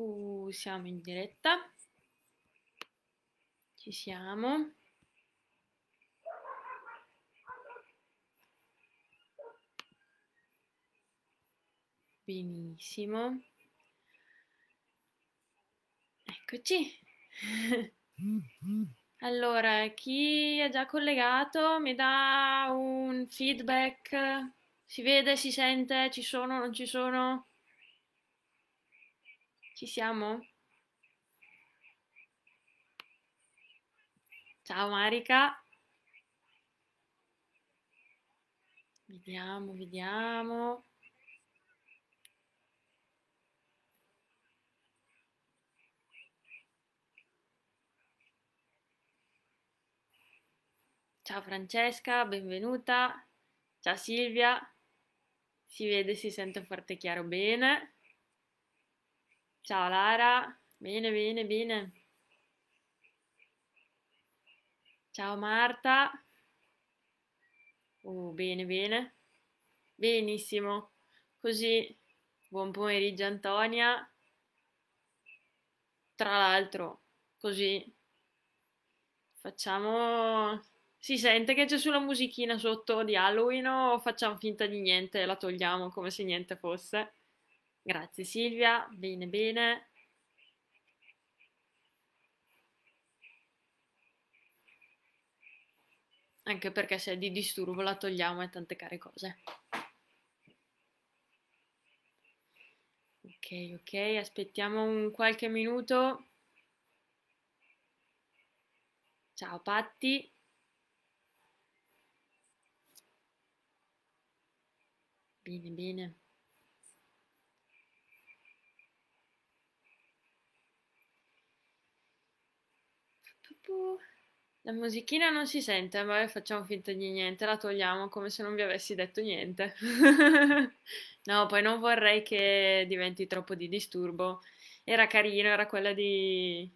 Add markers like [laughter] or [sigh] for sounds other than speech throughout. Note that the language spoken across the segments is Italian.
Uh, siamo in diretta. Ci siamo. Benissimo. Eccoci. [laughs] Allora, chi è già collegato mi dà un feedback? Si vede, si sente, ci sono, non ci sono? Ci siamo? Ciao Marica. Vediamo, vediamo. Ciao Francesca, benvenuta. Ciao Silvia. Si vede, si sente forte e chiaro bene. Ciao Lara. Bene, bene, bene. Ciao Marta. Oh, bene, bene. Benissimo. Così, buon pomeriggio Antonia. Tra l'altro, così facciamo... Si sente che c'è sulla musichina sotto di Halloween o facciamo finta di niente e la togliamo come se niente fosse? Grazie Silvia, bene bene. Anche perché se è di disturbo la togliamo e tante care cose. Ok, ok, aspettiamo un qualche minuto. Ciao Patti. Bene, bene. La musichina non si sente, ma facciamo finta di niente, la togliamo come se non vi avessi detto niente. [laughs] no, poi non vorrei che diventi troppo di disturbo. Era carino, era quella di...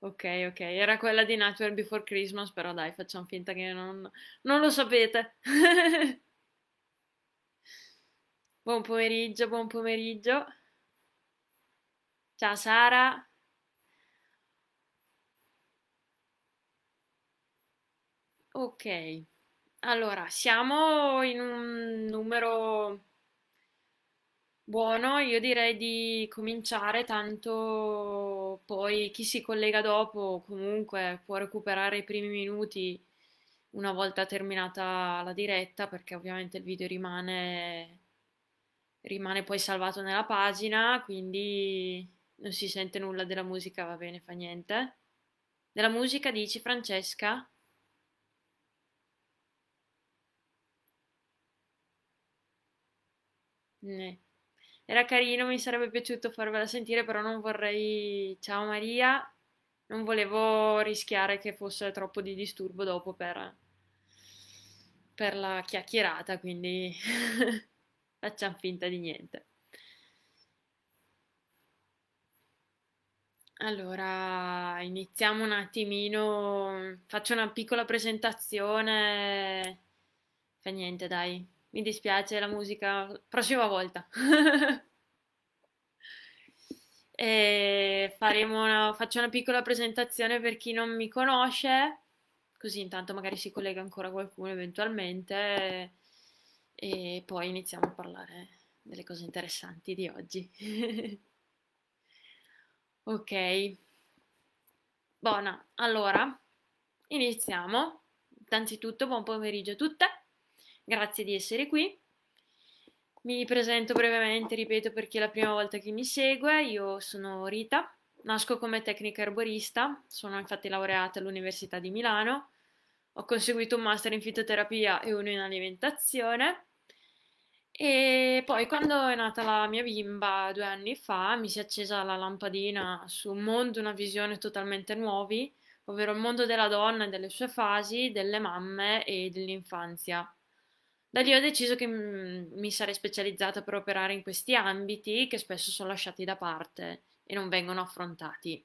Ok, ok, era quella di Nightmare Before Christmas, però dai, facciamo finta che non, non lo sapete. [laughs] buon pomeriggio, buon pomeriggio. Ciao Sara. Ok, allora siamo in un numero buono, io direi di cominciare, tanto poi chi si collega dopo comunque può recuperare i primi minuti una volta terminata la diretta, perché ovviamente il video rimane, rimane poi salvato nella pagina, quindi non si sente nulla della musica, va bene, fa niente. Della musica dici Francesca? Era carino, mi sarebbe piaciuto farvela sentire, però non vorrei... Ciao Maria, non volevo rischiare che fosse troppo di disturbo dopo per, per la chiacchierata, quindi [laughs] facciamo finta di niente. Allora, iniziamo un attimino, faccio una piccola presentazione. Fa niente, dai. Mi dispiace la musica, prossima volta. [laughs] una, faccio una piccola presentazione per chi non mi conosce, così intanto magari si collega ancora qualcuno eventualmente e poi iniziamo a parlare delle cose interessanti di oggi. [laughs] ok, buona, allora iniziamo. Innanzitutto buon pomeriggio a tutte. Grazie di essere qui. Mi presento brevemente, ripeto per chi è la prima volta che mi segue, io sono Rita, nasco come tecnica erborista, sono infatti laureata all'Università di Milano, ho conseguito un master in fitoterapia e uno in alimentazione e poi quando è nata la mia bimba due anni fa mi si è accesa la lampadina su un mondo, una visione totalmente nuovi, ovvero il mondo della donna e delle sue fasi, delle mamme e dell'infanzia. Da lì ho deciso che mm, mi sarei specializzata per operare in questi ambiti che spesso sono lasciati da parte e non vengono affrontati.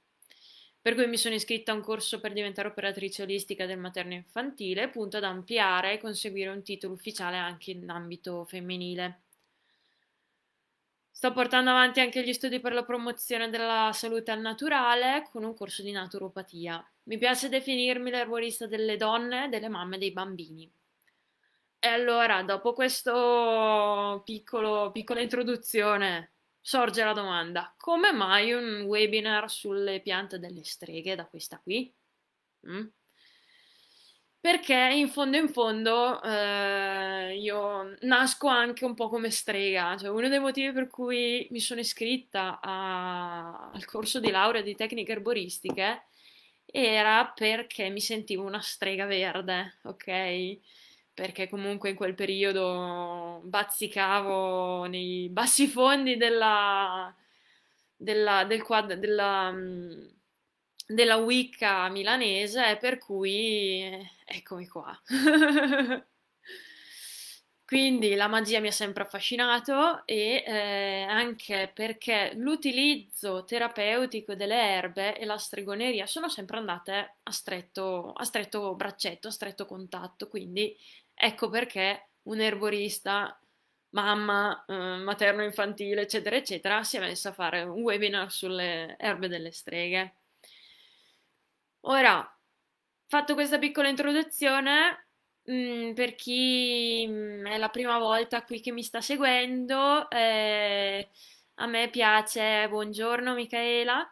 Per cui mi sono iscritta a un corso per diventare operatrice olistica del materno infantile, punto ad ampliare e conseguire un titolo ufficiale anche in ambito femminile. Sto portando avanti anche gli studi per la promozione della salute al naturale con un corso di naturopatia. Mi piace definirmi l'erborista delle donne, delle mamme e dei bambini. E allora, dopo questa piccola introduzione, sorge la domanda: come mai un webinar sulle piante delle streghe da questa qui? Mm? Perché in fondo in fondo eh, io nasco anche un po' come strega, cioè uno dei motivi per cui mi sono iscritta a- al corso di laurea di tecniche erboristiche era perché mi sentivo una strega verde, ok? Perché comunque in quel periodo bazzicavo nei bassi fondi della, della, del quad, della, mm, della Wicca milanese, per cui eh, eccomi qua. [laughs] Quindi la magia mi ha sempre affascinato e eh, anche perché l'utilizzo terapeutico delle erbe e la stregoneria sono sempre andate a stretto, a stretto braccetto, a stretto contatto. Quindi ecco perché un erborista, mamma, eh, materno-infantile, eccetera, eccetera, si è messa a fare un webinar sulle erbe delle streghe. Ora, fatto questa piccola introduzione, mh, mm, per chi mh, mm, è la prima volta qui che mi sta seguendo, eh, a me piace, buongiorno Michaela,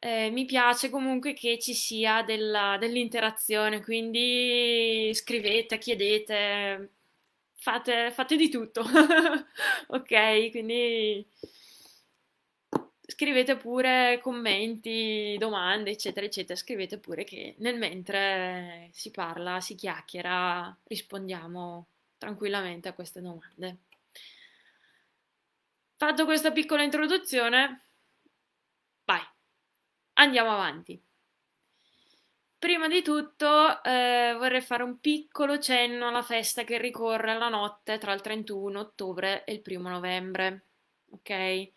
eh, mi piace comunque che ci sia della, dell'interazione, quindi scrivete, chiedete, fate, fate di tutto, [laughs] ok? Quindi scrivete pure commenti, domande, eccetera, eccetera. Scrivete pure che nel mentre si parla, si chiacchiera, rispondiamo tranquillamente a queste domande. Fatto questa piccola introduzione, andiamo avanti. Prima di tutto eh, vorrei fare un piccolo cenno alla festa che ricorre la notte tra il 31 ottobre e il 1 novembre. Ok?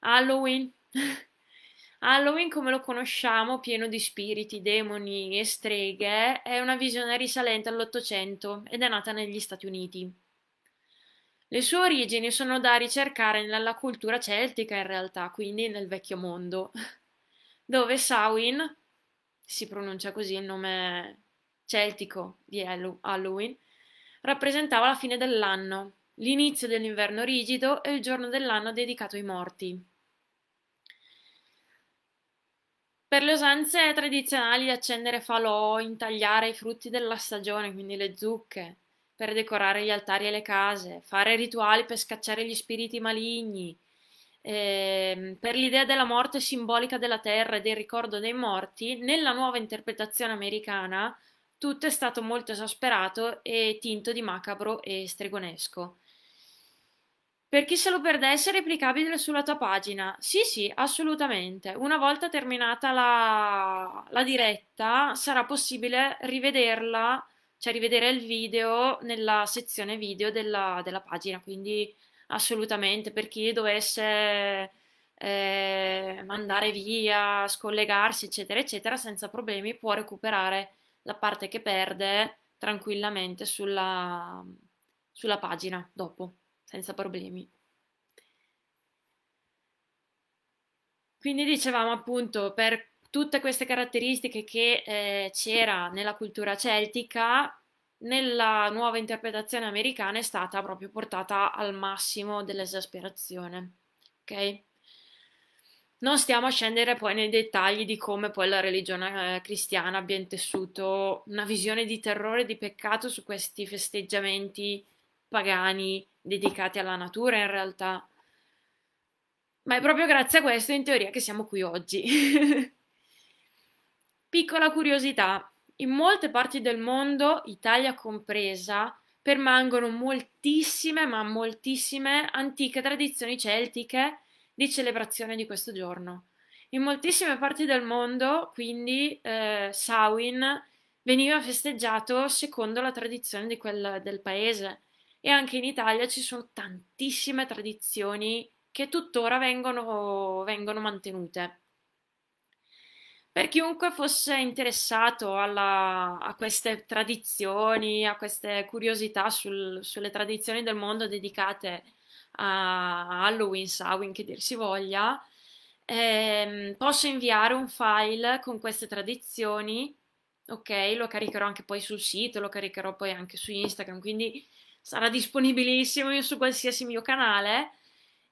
Halloween. [laughs] Halloween, come lo conosciamo, pieno di spiriti, demoni e streghe, è una visione risalente all'Ottocento ed è nata negli Stati Uniti. Le sue origini sono da ricercare nella cultura celtica in realtà, quindi nel vecchio mondo, [laughs] dove Samhain, si pronuncia così il nome celtico di Halloween, rappresentava la fine dell'anno, l'inizio dell'inverno rigido e il giorno dell'anno dedicato ai morti. Per le usanze tradizionali accendere falò, intagliare i frutti della stagione, quindi le zucche, per decorare gli altari e le case, fare rituali per scacciare gli spiriti maligni, eh, per l'idea della morte simbolica della terra e del ricordo dei morti, nella nuova interpretazione americana tutto è stato molto esasperato e tinto di macabro e stregonesco. Per chi se lo perdesse è replicabile sulla tua pagina. Sì, sì, assolutamente. Una volta terminata la, la diretta sarà possibile rivederla, cioè rivedere il video nella sezione video della, della pagina, quindi assolutamente per chi dovesse eh, mandare via, scollegarsi, eccetera, eccetera, senza problemi può recuperare la parte che perde tranquillamente sulla, sulla pagina dopo senza problemi. Quindi dicevamo appunto per tutte queste caratteristiche che eh, c'era nella cultura celtica, nella nuova interpretazione americana è stata proprio portata al massimo dell'esasperazione. Ok? Non stiamo a scendere poi nei dettagli di come poi la religione eh, cristiana abbia intessuto una visione di terrore e di peccato su questi festeggiamenti pagani dedicati alla natura in realtà. Ma è proprio grazie a questo in teoria che siamo qui oggi. [laughs] Piccola curiosità, in molte parti del mondo, Italia compresa, permangono moltissime, ma moltissime antiche tradizioni celtiche di celebrazione di questo giorno. In moltissime parti del mondo, quindi, eh, Samhain veniva festeggiato secondo la tradizione di quel, del paese e anche in Italia ci sono tantissime tradizioni che tuttora vengono, vengono mantenute. Per chiunque fosse interessato alla, a queste tradizioni, a queste curiosità sul, sulle tradizioni del mondo dedicate a Halloween, Samhain, che dir si voglia, ehm, posso inviare un file con queste tradizioni, ok? Lo caricherò anche poi sul sito, lo caricherò poi anche su Instagram, quindi sarà disponibilissimo su qualsiasi mio canale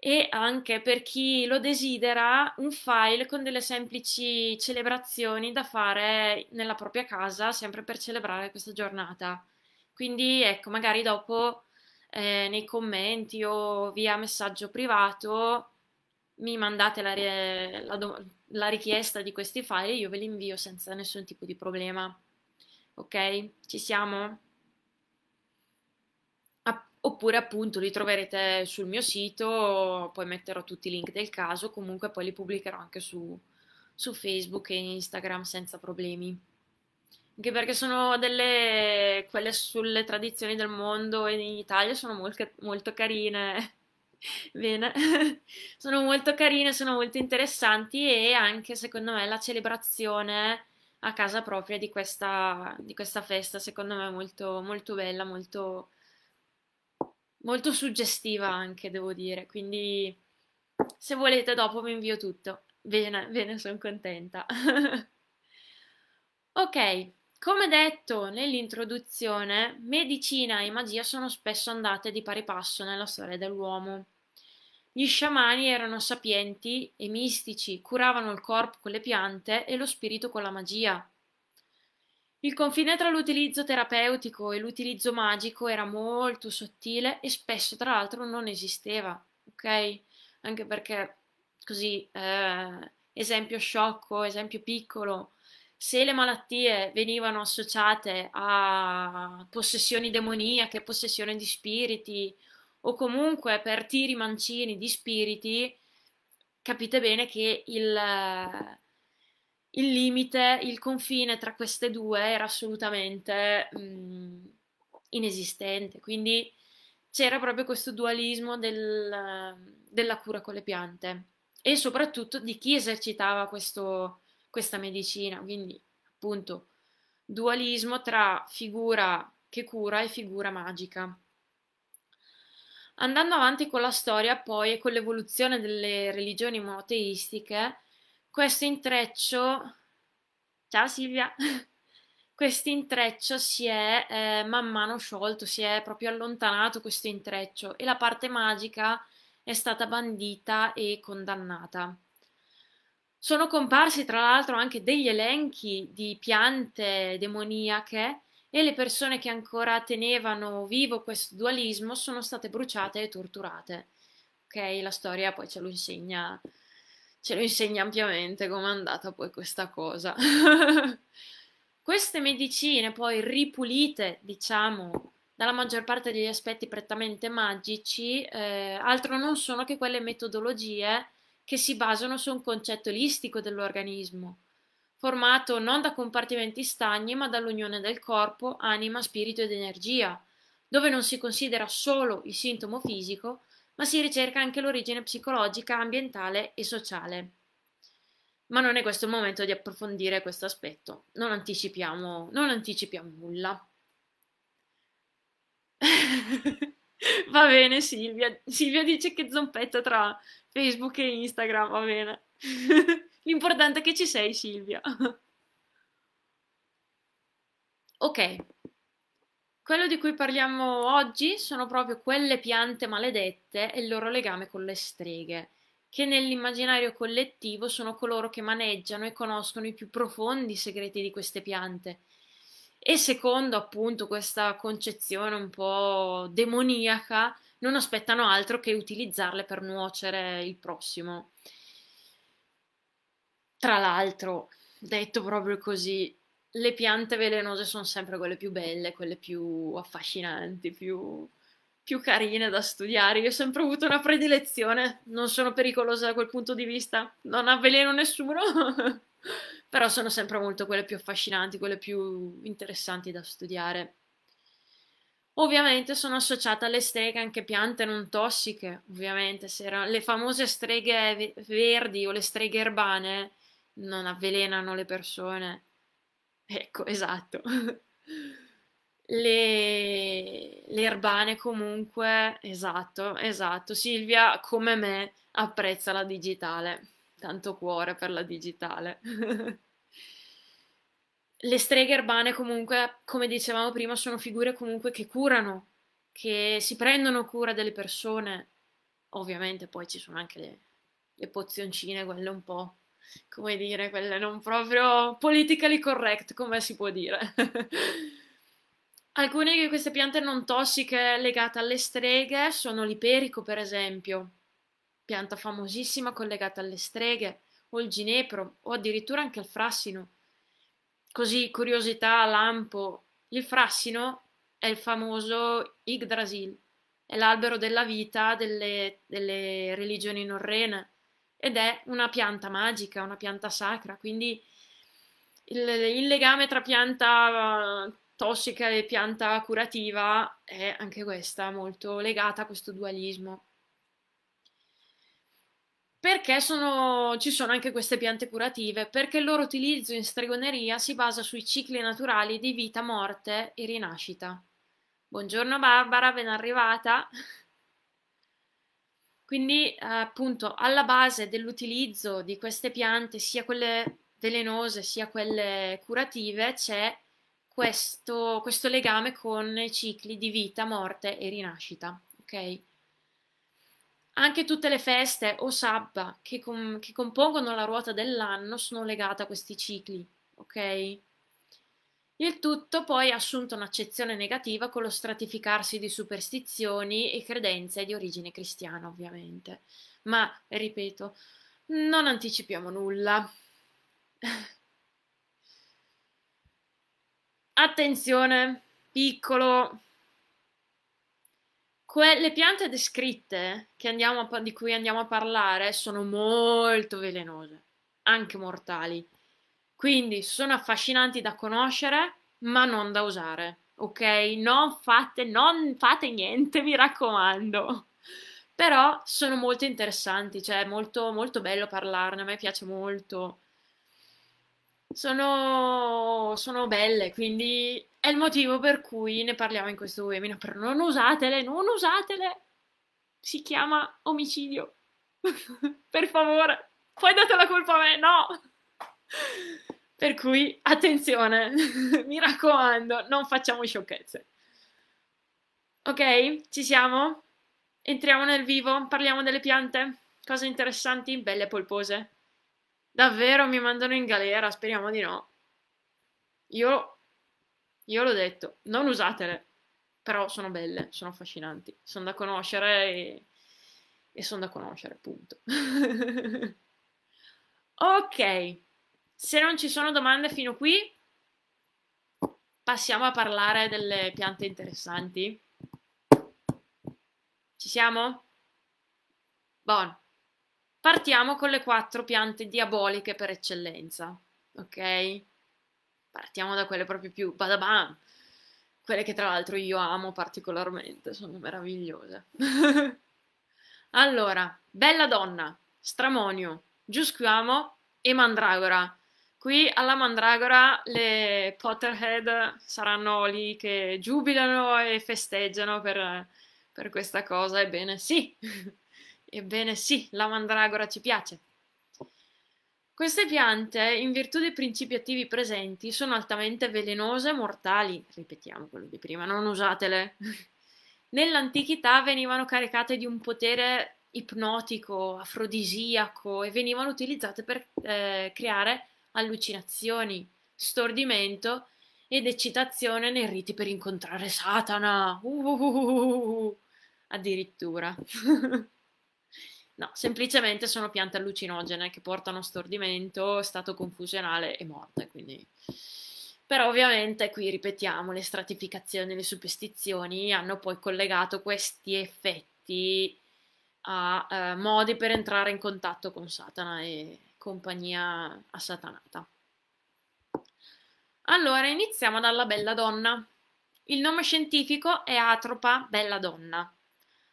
e anche per chi lo desidera un file con delle semplici celebrazioni da fare nella propria casa, sempre per celebrare questa giornata. Quindi ecco, magari dopo eh, nei commenti o via messaggio privato mi mandate la, la, la richiesta di questi file e io ve li invio senza nessun tipo di problema. Ok? Ci siamo? Oppure appunto li troverete sul mio sito, poi metterò tutti i link del caso, comunque poi li pubblicherò anche su, su Facebook e Instagram senza problemi. Anche perché sono delle, quelle sulle tradizioni del mondo e in Italia sono molto, molto carine. [laughs] Bene, [laughs] sono molto carine, sono molto interessanti e anche secondo me la celebrazione a casa propria di questa, di questa festa, secondo me è molto, molto bella, molto, molto suggestiva anche, devo dire. Quindi se volete dopo vi invio tutto. Bene, bene, sono contenta. [laughs] ok, come detto nell'introduzione, medicina e magia sono spesso andate di pari passo nella storia dell'uomo. Gli sciamani erano sapienti e mistici, curavano il corpo con le piante e lo spirito con la magia. Il confine tra l'utilizzo terapeutico e l'utilizzo magico era molto sottile e spesso, tra l'altro, non esisteva, ok? Anche perché, così, eh, esempio sciocco, esempio piccolo, se le malattie venivano associate a possessioni demoniache, possessioni di spiriti o comunque per tiri mancini di spiriti, capite bene che il il limite, il confine tra queste due era assolutamente mh, mm, inesistente, quindi c'era proprio questo dualismo del, della cura con le piante e soprattutto di chi esercitava questo, questa medicina, quindi appunto dualismo tra figura che cura e figura magica. Andando avanti con la storia poi e con l'evoluzione delle religioni monoteistiche, questo intreccio, ciao Silvia, [laughs] questo intreccio si è eh, man mano sciolto, si è proprio allontanato questo intreccio e la parte magica è stata bandita e condannata. Sono comparsi tra l'altro anche degli elenchi di piante demoniache e le persone che ancora tenevano vivo questo dualismo sono state bruciate e torturate. Ok, la storia poi ce lo insegna ce lo insegna ampiamente come è andata poi questa cosa. [laughs] Queste medicine poi ripulite, diciamo, dalla maggior parte degli aspetti prettamente magici, eh, altro non sono che quelle metodologie che si basano su un concetto olistico dell'organismo, formato non da compartimenti stagni ma dall'unione del corpo, anima, spirito ed energia, dove non si considera solo il sintomo fisico, ma si ricerca anche l'origine psicologica, ambientale e sociale. Ma non è questo il momento di approfondire questo aspetto, non anticipiamo, non anticipiamo nulla. [laughs] va bene Silvia, Silvia dice che zompetta tra Facebook e Instagram, va bene. [laughs] L'importante è che ci sei Silvia. [laughs] ok, quello di cui parliamo oggi sono proprio quelle piante maledette e il loro legame con le streghe, che nell'immaginario collettivo sono coloro che maneggiano e conoscono i più profondi segreti di queste piante. E secondo appunto questa concezione un po' demoniaca, non aspettano altro che utilizzarle per nuocere il prossimo. Tra l'altro, detto proprio così, le piante velenose sono sempre quelle più belle, quelle più affascinanti, più, più carine da studiare. Io ho sempre avuto una predilezione, non sono pericolosa da quel punto di vista, non avveleno nessuno, [laughs] però sono sempre molto quelle più affascinanti, quelle più interessanti da studiare. Ovviamente sono associata alle streghe anche piante non tossiche, ovviamente, se erano le famose streghe verdi o le streghe erbane non avvelenano le persone Ecco, esatto. le, le erbane comunque, esatto, esatto. Silvia, come me, apprezza la digitale. Tanto cuore per la digitale. le streghe erbane comunque, come dicevamo prima, sono figure comunque che curano, che si prendono cura delle persone. Ovviamente poi ci sono anche le, le pozioncine, quelle un po', come dire, quelle non proprio politically correct, come si può dire. [laughs] Alcune di queste piante non tossiche legate alle streghe sono l'iperico, per esempio, pianta famosissima collegata alle streghe, o il ginepro, o addirittura anche il frassino. Così, curiosità, lampo, il frassino è il famoso Yggdrasil, è l'albero della vita delle, delle religioni norrene ed è una pianta magica, una pianta sacra, quindi il, il legame tra pianta tossica e pianta curativa è anche questa molto legata a questo dualismo. Perché sono, ci sono anche queste piante curative? Perché il loro utilizzo in stregoneria si basa sui cicli naturali di vita, morte e rinascita. Buongiorno Barbara, ben arrivata. Quindi appunto alla base dell'utilizzo di queste piante, sia quelle velenose sia quelle curative, c'è questo, questo legame con i cicli di vita, morte e rinascita. Ok? Anche tutte le feste o sabba che, com- che compongono la ruota dell'anno sono legate a questi cicli. Ok? Il tutto poi ha assunto un'accezione negativa con lo stratificarsi di superstizioni e credenze di origine cristiana, ovviamente. Ma, ripeto, non anticipiamo nulla. Attenzione, piccolo. Que- le piante descritte a, di cui andiamo a parlare sono molto velenose, anche mortali. Quindi sono affascinanti da conoscere, ma non da usare. Ok? Non fate, non fate niente, mi raccomando. Però sono molto interessanti, cioè molto, molto bello parlarne, a me piace molto sono, sono belle, quindi è il motivo per cui ne parliamo in questo webinar. Però non usatele, non usatele! Si chiama omicidio. [laughs] per favore, poi date la colpa a me, no! Per cui attenzione, [laughs] mi raccomando, non facciamo sciocchezze. Ok, ci siamo? Entriamo nel vivo, parliamo delle piante, cose interessanti, belle polpose. Davvero mi mandano in galera? Speriamo di no. Io, io l'ho detto, non usatele, però sono belle, sono affascinanti, sono da conoscere e, e sono da conoscere, punto. [laughs] ok, se non ci sono domande fino qui, passiamo a parlare delle piante interessanti. Ci siamo? Buono. Partiamo con le quattro piante diaboliche per eccellenza, ok? Partiamo da quelle proprio più badabam, quelle che tra l'altro io amo particolarmente, sono meravigliose. [laughs] allora, bella donna, stramonio, giusquiamo e mandragora. Qui alla mandragora le Potterhead saranno lì che giubilano e festeggiano per, per questa cosa, ebbene sì. [laughs] Ebbene sì, la mandragora ci piace. Queste piante, in virtù dei principi attivi presenti, sono altamente velenose e mortali. Ripetiamo quello di prima, non usatele. [laughs] Nell'antichità venivano caricate di un potere ipnotico, afrodisiaco e venivano utilizzate per eh, creare allucinazioni, stordimento ed eccitazione nei riti per incontrare Satana. Uh, addirittura. [laughs] No, semplicemente sono piante allucinogene che portano stordimento, stato confusionale e morte, quindi... Però ovviamente qui ripetiamo, le stratificazioni, le superstizioni hanno poi collegato questi effetti a eh, modi per entrare in contatto con Satana e compagnia assatanata. Allora, iniziamo dalla bella donna. Il nome scientifico è Atropa bella donna.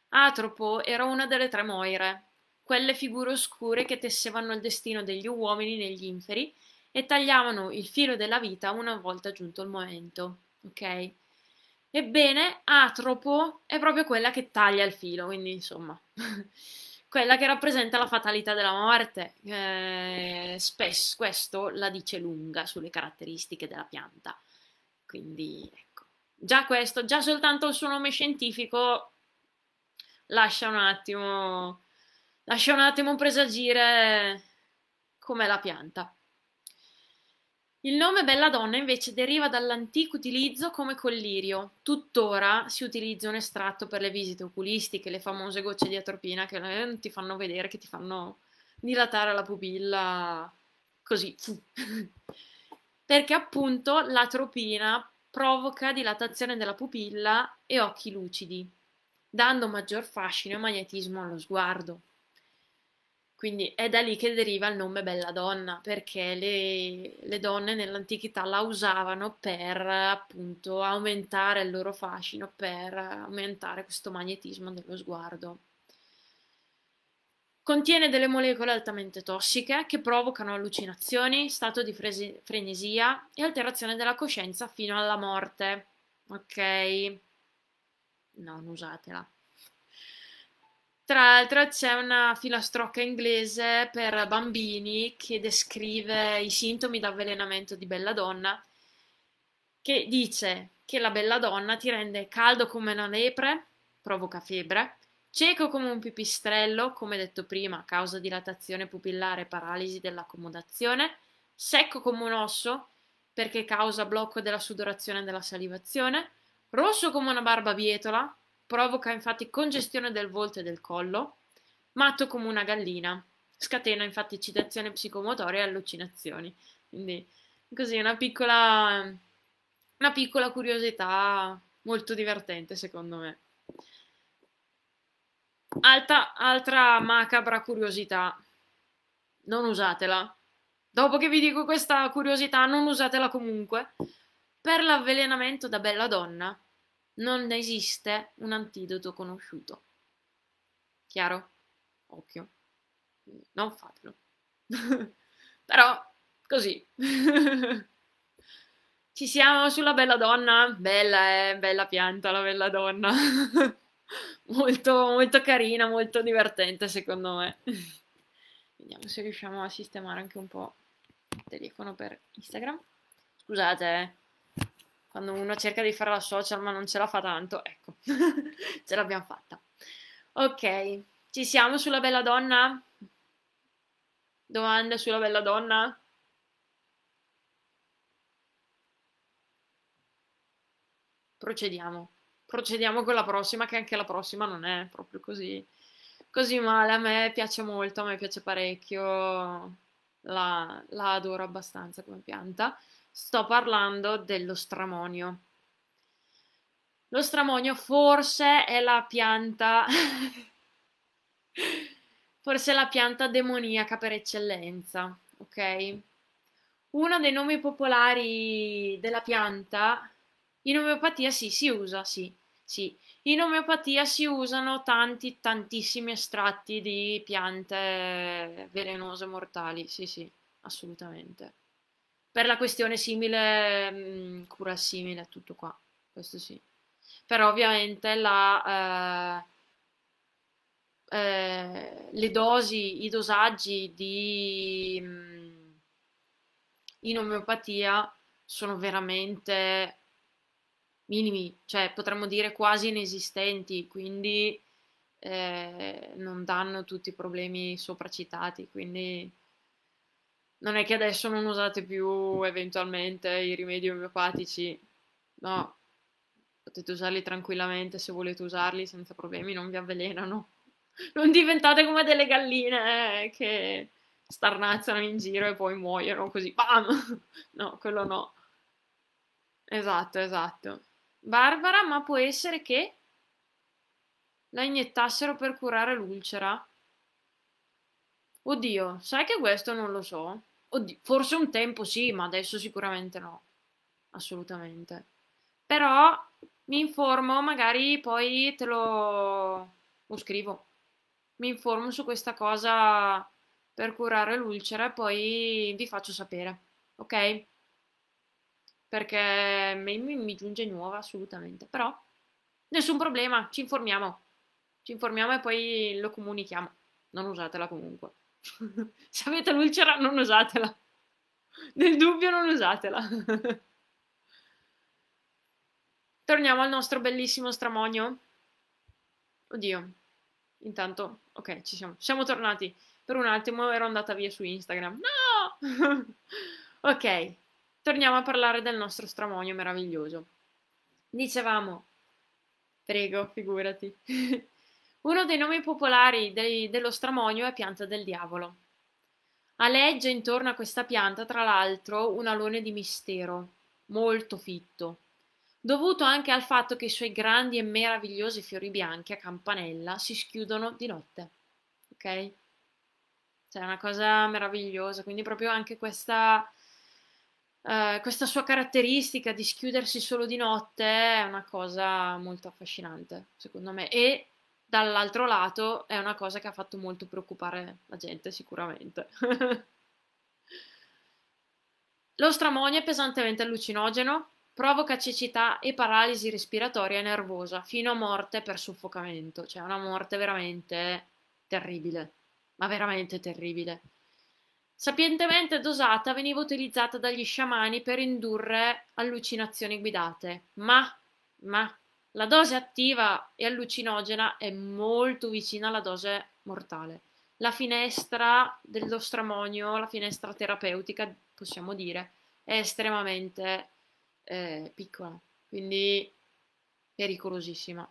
Atropo era una delle tre Moire, quelle figure oscure che tessevano il destino degli uomini negli inferi e tagliavano il filo della vita una volta giunto il momento. Ok? Ebbene, atropo è proprio quella che taglia il filo, quindi insomma, [laughs] quella che rappresenta la fatalità della morte. Eh, spesso questo la dice lunga sulle caratteristiche della pianta. Quindi ecco, già questo, già soltanto il suo nome scientifico lascia un attimo, lascia un attimo presagire com'è la pianta. Il nome belladonna invece deriva dall'antico utilizzo come collirio. Tuttora si utilizza un estratto per le visite oculistiche, le famose gocce di atropina che eh, ti fanno vedere, che ti fanno dilatare la pupilla così. [laughs] Perché appunto l'atropina provoca dilatazione della pupilla e occhi lucidi, dando maggior fascino e magnetismo allo sguardo. Quindi è da lì che deriva il nome Bella Donna, perché le, le donne nell'antichità la usavano per appunto aumentare il loro fascino, per aumentare questo magnetismo dello sguardo. Contiene delle molecole altamente tossiche che provocano allucinazioni, stato di fresi- frenesia e alterazione della coscienza fino alla morte. Ok? No, non usatela. Tra l'altro c'è una filastrocca inglese per bambini che descrive i sintomi d'avvelenamento di belladonna, che dice che la belladonna ti rende caldo come una lepre, provoca febbre, cieco come un pipistrello, come detto prima, causa dilatazione pupillare e paralisi dell'accomodazione, secco come un osso, perché causa blocco della sudorazione e della salivazione, rosso come una barba bietola, Provoca infatti congestione del volto e del collo, matto come una gallina. Scatena infatti eccitazione psicomotoria e allucinazioni. Quindi così una piccola, una piccola curiosità molto divertente secondo me. Alta, altra macabra curiosità. Non usatela. Dopo che vi dico questa curiosità, non usatela comunque. Per l'avvelenamento da bella donna non esiste un antidoto conosciuto. Chiaro? Occhio. Non fatelo. [laughs] Però, così. [laughs] Ci siamo sulla bella donna? Bella, eh, bella pianta la bella donna. [laughs] molto, molto carina, molto divertente secondo me. Vediamo se riusciamo a sistemare anche un po' il telefono per Instagram. Scusate, eh quando uno cerca di fare la social ma non ce la fa tanto, ecco, [laughs] ce l'abbiamo fatta. Ok, ci siamo sulla bella donna? Domande sulla bella donna? Procediamo. Procediamo con la prossima, che anche la prossima non è proprio così, così male. A me piace molto, a me piace parecchio. La, la adoro abbastanza come pianta. Sto parlando dello stramonio. Lo stramonio forse è la pianta [laughs] forse è la pianta demoniaca per eccellenza, ok? Uno dei nomi popolari della pianta in omeopatia sì, si usa, sì, sì. In omeopatia si usano tanti, tantissimi estratti di piante velenose mortali, sì, sì, assolutamente per la questione simile, mh, mm, cura simile, tutto qua, questo sì. Però ovviamente la, eh, eh, le dosi, i dosaggi di, mh, mm, in omeopatia sono veramente minimi, cioè potremmo dire quasi inesistenti, quindi eh, non danno tutti i problemi sopracitati, quindi non è che adesso non usate più eventualmente i rimedi omeopatici, no, potete usarli tranquillamente se volete usarli senza problemi, non vi avvelenano. Non diventate come delle galline eh, che starnazzano in giro e poi muoiono così, bam! [laughs] No, quello no. Esatto, esatto. Barbara, ma può essere che la iniettassero per curare l'ulcera? Oddio, sai che questo non lo so? Oddio, forse un tempo sì, ma adesso sicuramente no. Assolutamente. Però mi informo, magari poi te lo, lo scrivo. Mi informo su questa cosa per curare l'ulcera e poi vi faccio sapere, ok? perché mi, mi giunge nuova assolutamente, però nessun problema, ci informiamo, ci informiamo e poi lo comunichiamo, non usatela comunque. Se avete l'ulcera non usatela, nel dubbio non usatela. Torniamo al nostro bellissimo stramonio. Oddio, intanto, ok, ci siamo, siamo tornati. Per un attimo ero andata via su Instagram. No! [laughs] ok, torniamo a parlare del nostro stramonio meraviglioso. Dicevamo, prego, figurati. [laughs] Uno dei nomi popolari dei, dello stramonio è pianta del diavolo. Aleggia intorno a questa pianta, tra l'altro, un alone di mistero, molto fitto dovuto anche al fatto che i suoi grandi e meravigliosi fiori bianchi a campanella si schiudono di notte. Ok? Cioè, è una cosa meravigliosa, quindi proprio anche questa, uh, questa sua caratteristica di schiudersi solo di notte è una cosa molto affascinante, secondo me. E dall'altro lato è una cosa che ha fatto molto preoccupare la gente, sicuramente. [laughs] Lo stramonio è pesantemente allucinogeno, provoca cecità e paralisi respiratoria nervosa fino a morte per soffocamento, cioè una morte veramente terribile, ma veramente terribile. Sapientemente dosata veniva utilizzata dagli sciamani per indurre allucinazioni guidate, ma, ma la dose attiva e allucinogena è molto vicina alla dose mortale. La finestra dello stramonio, la finestra terapeutica, possiamo dire, è estremamente eh, piccola, quindi pericolosissima.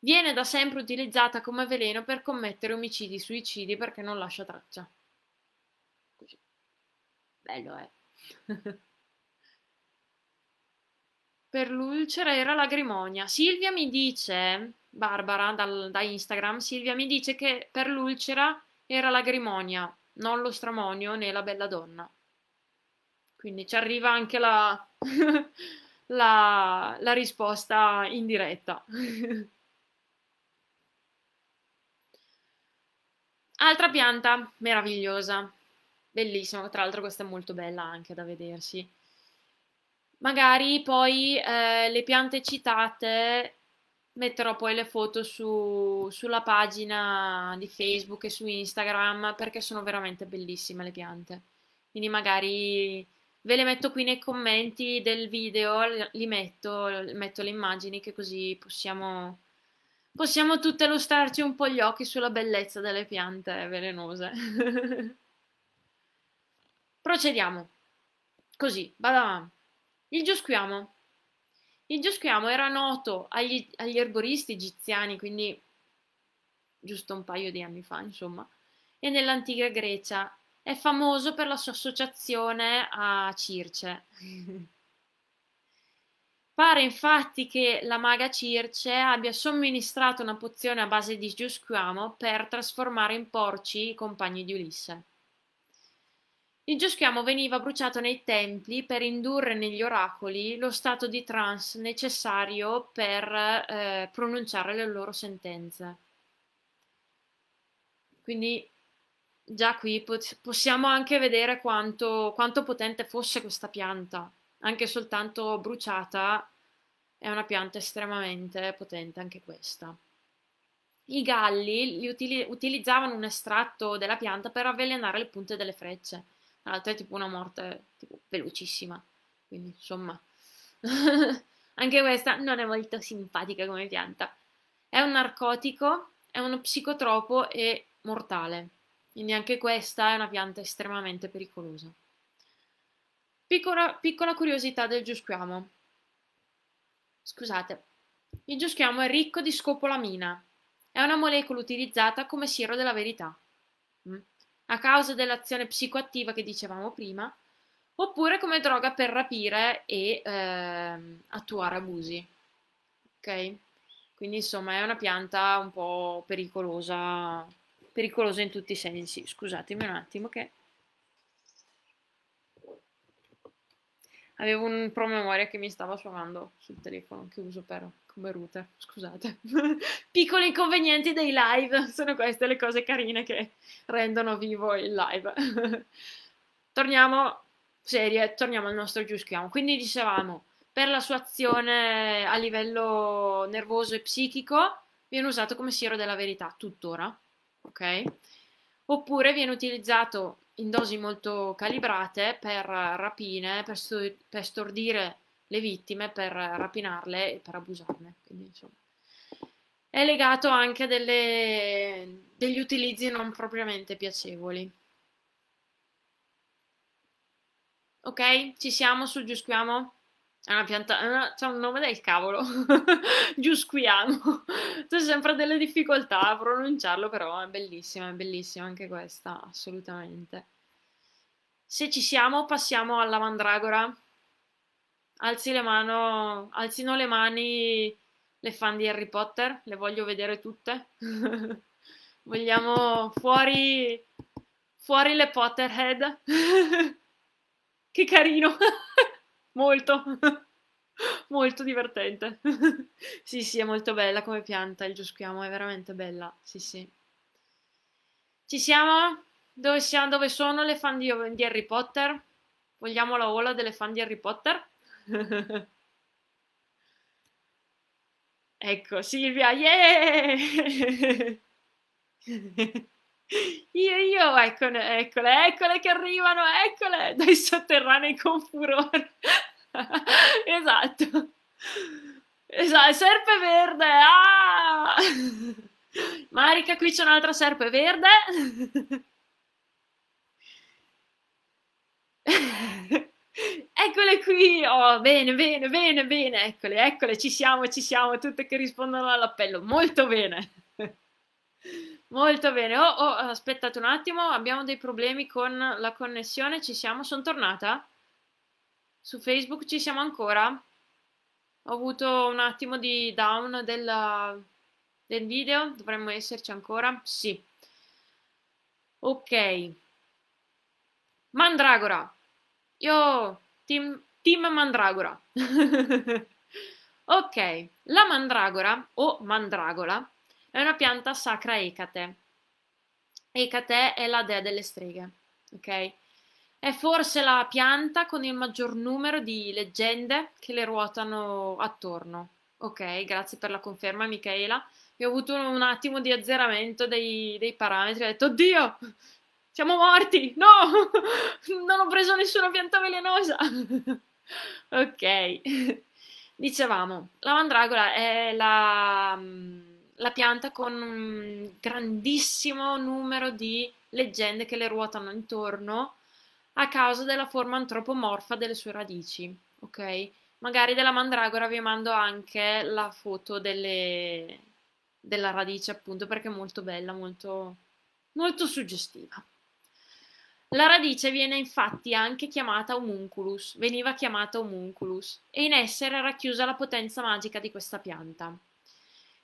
Viene da sempre utilizzata come veleno per commettere omicidi e suicidi perché non lascia traccia. Così. Bello, eh? [laughs] per l'ulcera era l'agrimonia. Silvia mi dice, Barbara dal, da Instagram, Silvia mi dice che per l'ulcera era l'agrimonia, non lo stramonio né la bella donna. Quindi ci arriva anche la, [laughs] la, la risposta in diretta. [laughs] Altra pianta meravigliosa, bellissima, tra l'altro questa è molto bella anche da vedersi. Magari poi eh, le piante citate metterò poi le foto su, sulla pagina di Facebook e su Instagram perché sono veramente bellissime le piante. Quindi magari Ve le metto qui nei commenti del video, li metto, metto le immagini che così possiamo, possiamo tutte lustrarci un po' gli occhi sulla bellezza delle piante velenose. [laughs] Procediamo. Così, vado Il giosquiamo. Il giosquiamo era noto agli, agli erboristi egiziani, quindi giusto un paio di anni fa, insomma, e nell'antica Grecia è famoso per la sua associazione a Circe. [laughs] Pare infatti che la maga Circe abbia somministrato una pozione a base di giusquiamo per trasformare in porci i compagni di Ulisse. Il giusquiamo veniva bruciato nei templi per indurre negli oracoli lo stato di trance necessario per eh, pronunciare le loro sentenze. Quindi già qui possiamo anche vedere quanto, quanto potente fosse questa pianta, anche soltanto bruciata è una pianta estremamente potente anche questa. I galli utili- utilizzavano un estratto della pianta per avvelenare le punte delle frecce. Tra l'altro è tipo una morte tipo, velocissima. Quindi insomma, [laughs] anche questa non è molto simpatica come pianta. È un narcotico, è uno psicotropo e mortale. Quindi anche questa è una pianta estremamente pericolosa. Piccola, piccola curiosità del giusquiamo. Scusate, il giusquiamo è ricco di scopolamina. È una molecola utilizzata come siero della verità. A causa dell'azione psicoattiva che dicevamo prima, oppure come droga per rapire e eh, attuare abusi. Ok? Quindi insomma è una pianta un po' pericolosa pericoloso in tutti i sensi. Scusatemi un attimo che avevo un promemoria che mi stava suonando sul telefono che uso per come router. Scusate. [laughs] Piccoli inconvenienti dei live, sono queste le cose carine che rendono vivo il live. [laughs] Torniamo serie, torniamo al nostro giuschiamo. Quindi dicevamo, per la sua azione a livello nervoso e psichico, viene usato come siero della verità, tuttora, ok? Oppure viene utilizzato in dosi molto calibrate per rapine, per, per stordire le vittime, per rapinarle e per abusarne. Quindi, insomma, è legato anche a delle, degli utilizzi non propriamente piacevoli. Ok? Ci siamo sul giusquiamo? È una pianta, c'è un nome del cavolo. [laughs] giusquiamo. C'è sempre delle difficoltà a pronunciarlo, però è bellissima, è bellissima anche questa, assolutamente. Se ci siamo, passiamo alla mandragora. Alzi le mani, alzino le mani le fan di Harry Potter, le voglio vedere tutte. [laughs] Vogliamo fuori, fuori le Potterhead. [laughs] che carino, [laughs] molto, molto divertente. sì, sì, è molto bella come pianta, il giusquiamo è veramente bella, sì, sì. Ci siamo? Dove, siamo? Dove sono le fan di, di Harry Potter? Vogliamo la ola delle fan di Harry Potter? [laughs] Ecco, Silvia, yeah! [laughs] Io, io, eccole, eccole, eccole che arrivano, eccole, dai sotterranei con furore. [laughs] esatto. Esatto, serpe verde, ah! Marica, qui c'è un'altra serpe verde. Eccole qui! Oh, bene, bene, bene, bene, eccole, eccole, ci siamo, ci siamo, tutte che rispondono all'appello. Molto bene. [laughs] Molto bene. Oh, oh, aspettate un attimo, abbiamo dei problemi con la connessione, ci siamo? Sono tornata? Su Facebook ci siamo ancora? Ho avuto un attimo di down della, del video, dovremmo esserci ancora? Sì. Ok. Mandragora. Io Team, team Mandragora. [laughs] ok, la mandragora o mandragola è una pianta sacra Ecate. Ecate è la dea delle streghe, ok? È forse la pianta con il maggior numero di leggende che le ruotano attorno. Ok, grazie per la conferma, Michaela. Io ho avuto un attimo di azzeramento dei, dei parametri. Ho detto, oddio, siamo morti! No! [laughs] Non ho preso nessuna pianta velenosa! [laughs] ok. Dicevamo, la mandragola è la, la pianta con un grandissimo numero di leggende che le ruotano intorno a causa della forma antropomorfa delle sue radici, ok? Magari della mandragora vi mando anche la foto delle, della radice, appunto, perché è molto bella, molto, molto suggestiva. La radice viene infatti anche chiamata homunculus, veniva chiamata homunculus, e in essa era racchiusa la potenza magica di questa pianta.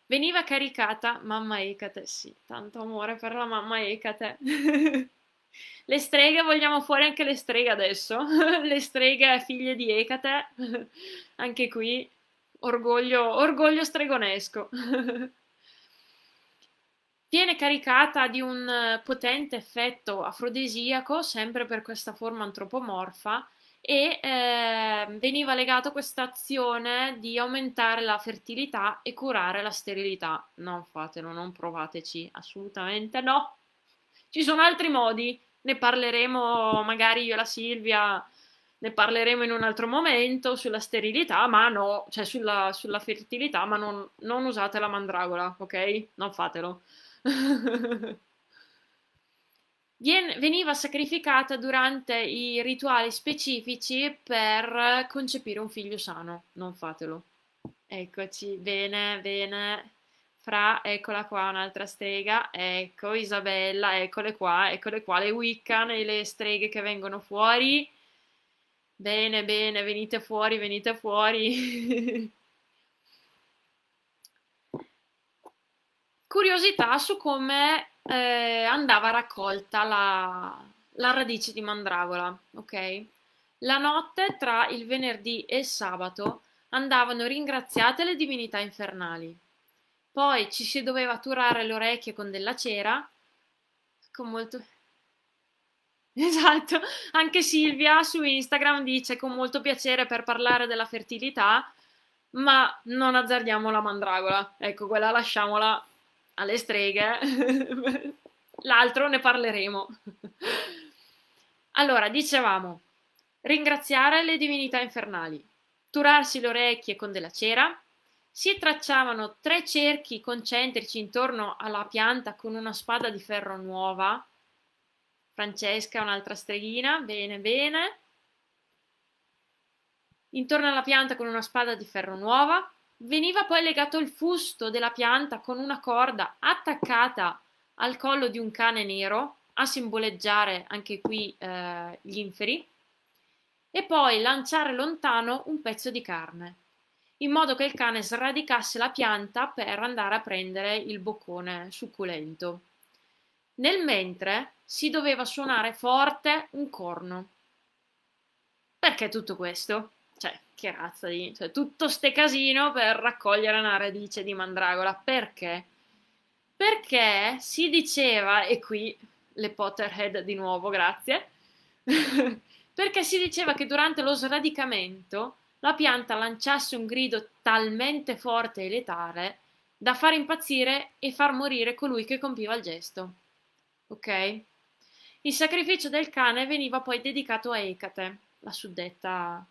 Veniva caricata, mamma Ecate, sì, tanto amore per la mamma Ecate. [laughs] le streghe, vogliamo fuori anche le streghe adesso, [laughs] le streghe figlie di Ecate, [laughs] anche qui, orgoglio, orgoglio stregonesco. Viene caricata di un eh, potente effetto afrodisiaco, sempre per questa forma antropomorfa, e eh, veniva legato questa azione di aumentare la fertilità e curare la sterilità. Non fatelo, non provateci, assolutamente no. Ci sono altri modi, ne parleremo magari io e la Silvia, ne parleremo in un altro momento sulla sterilità, ma no, cioè sulla, sulla fertilità, ma non, non usate la mandragola, ok? Non fatelo. [laughs] veniva sacrificata durante i rituali specifici per concepire un figlio sano. Non fatelo. Eccoci, bene, bene. Fra, eccola qua un'altra strega. Ecco, Isabella, eccole qua, eccole qua le Wiccan e le streghe che vengono fuori. Bene, bene, venite fuori, venite fuori. [laughs] curiosità su come eh, andava raccolta la, la radice di mandragola, ok? La notte tra il venerdì e il sabato andavano ringraziate le divinità infernali. Poi ci si doveva turare le orecchie con della cera, con molto... [laughs] Esatto, anche Silvia su Instagram dice con molto piacere per parlare della fertilità, ma non azzardiamo la mandragola. Ecco, quella lasciamola alle streghe. [laughs] L'altro ne parleremo. Allora, dicevamo, ringraziare le divinità infernali, turarsi le orecchie con della cera, si tracciavano tre cerchi concentrici intorno alla pianta con una spada di ferro nuova. Francesca, un'altra streghina, bene, bene. Intorno alla pianta con una spada di ferro nuova. Veniva poi legato il fusto della pianta con una corda attaccata al collo di un cane nero a simboleggiare anche qui eh, gli inferi e poi lanciare lontano un pezzo di carne in modo che il cane sradicasse la pianta per andare a prendere il boccone succulento. Nel mentre si doveva suonare forte un corno. Perché tutto questo? Cioè, che razza di... Cioè, tutto ste casino per raccogliere una radice di mandragola. Perché? Perché si diceva, e qui le Potterhead di nuovo, grazie, [laughs] perché si diceva che durante lo sradicamento la pianta lanciasse un grido talmente forte e letale da far impazzire e far morire colui che compiva il gesto. Ok? Il sacrificio del cane veniva poi dedicato a Ecate, la suddetta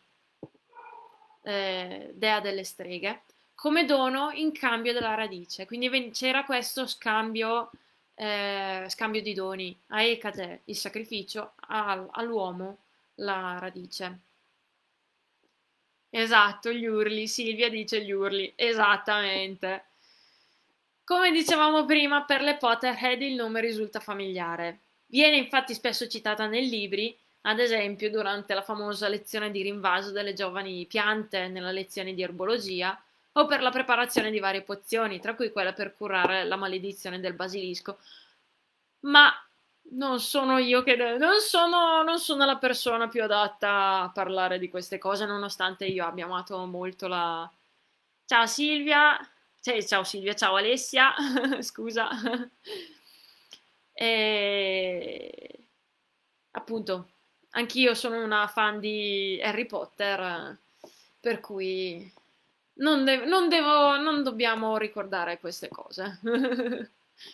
eh, dea delle streghe, come dono in cambio della radice. Quindi c'era questo scambio, eh, scambio di doni. A Ecate il sacrificio, all'uomo la radice. Esatto, gli urli. Silvia dice gli urli. Esattamente. Come dicevamo prima, per le Potterhead il nome risulta familiare. Viene infatti spesso citata nei libri, ad esempio durante la famosa lezione di rinvaso delle giovani piante nella lezione di erbologia, o per la preparazione di varie pozioni, tra cui quella per curare la maledizione del basilisco. Ma non sono io che non sono, non sono la persona più adatta a parlare di queste cose, nonostante io abbia amato molto la. Ciao Silvia, cioè, ciao Silvia, ciao Alessia, [laughs] scusa. E... Appunto, anch'io sono una fan di Harry Potter, per cui non, de- non, devo, non dobbiamo ricordare queste cose. [laughs]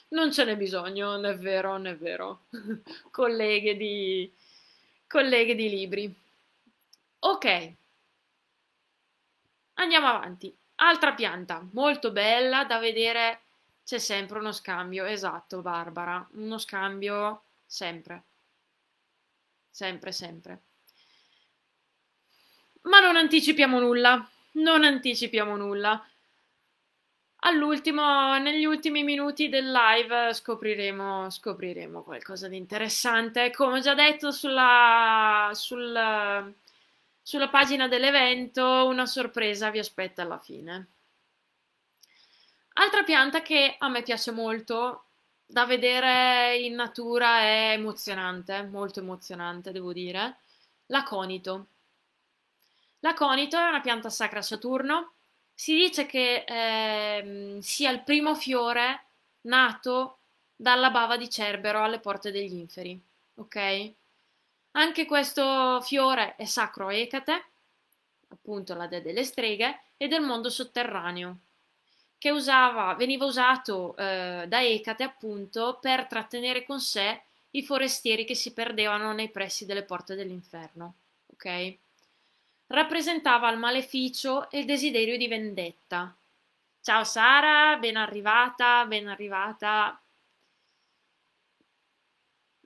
Non ce n'è bisogno, non è vero, non è vero. [laughs] colleghe, di, colleghe di libri. Ok, andiamo avanti. Altra pianta, molto bella da vedere. C'è sempre uno scambio, esatto, Barbara. Uno scambio sempre. Sempre, sempre. Ma non anticipiamo nulla. Non anticipiamo nulla. All'ultimo, negli ultimi minuti del live scopriremo, scopriremo qualcosa di interessante. Come ho già detto sulla, sul, sulla pagina dell'evento, una sorpresa vi aspetta alla fine. Altra pianta che a me piace molto, da vedere in natura è emozionante, molto emozionante devo dire, l'aconito. L'aconito è una pianta sacra a Saturno si dice che eh, sia il primo fiore nato dalla bava di Cerbero alle porte degli inferi, ok? Anche questo fiore è sacro a Ecate, appunto la dea delle streghe, e del mondo sotterraneo, che usava, veniva usato eh, da Ecate appunto per trattenere con sé i forestieri che si perdevano nei pressi delle porte dell'inferno, ok? rappresentava il maleficio e il desiderio di vendetta. Ciao Sara, ben arrivata, ben arrivata.